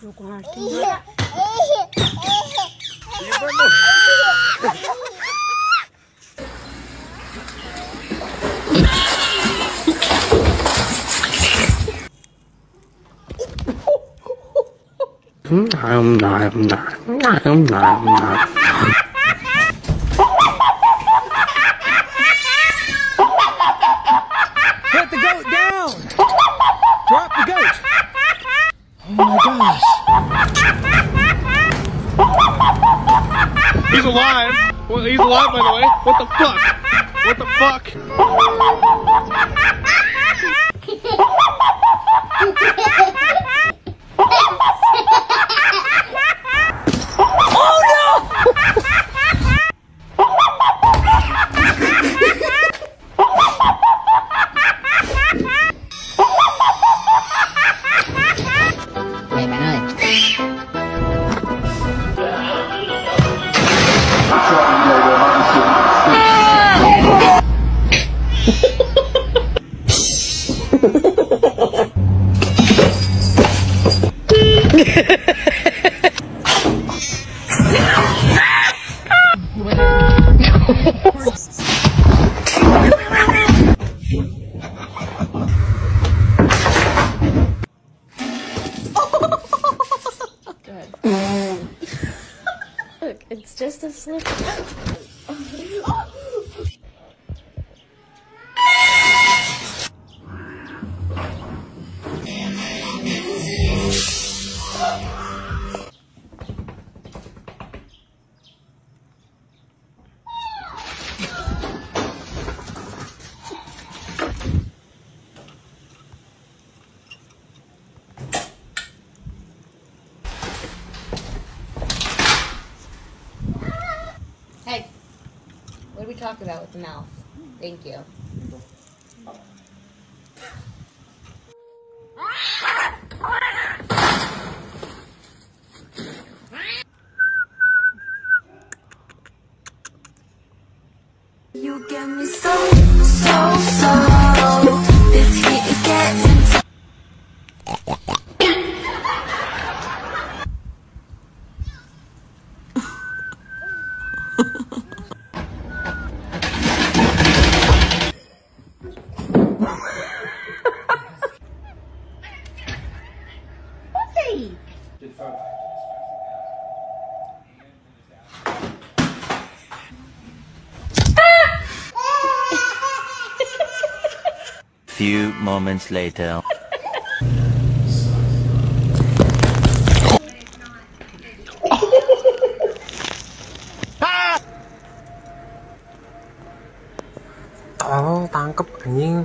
I'm not, I'm not, I'm not, I'm not, I'm not. Put the goat down! Drop the goat! Oh my gosh. He's alive. Well, he's alive, by the way. What the fuck? What the fuck? Look, it's just a slip. Hey What are we talking about with the mouth? Thank you You get me so, so, so. Few moments later. Tolong tangkep anjing.